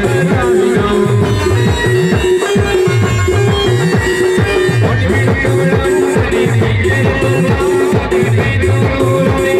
What do we do? What do we do? What do we do?